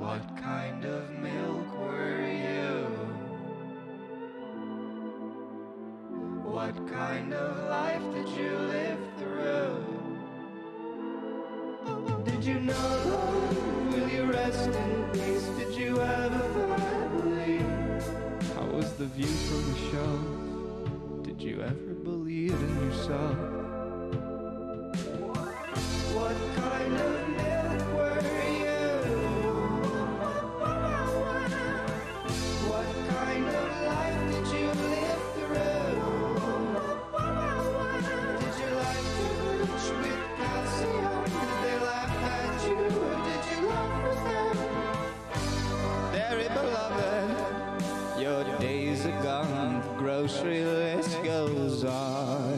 What kind of milk were you? What kind of life did you live through? Did you know? Will you rest in peace? Did you have a family? How was the view from the shelf? Did you ever believe in yourself? What grocery list goes on.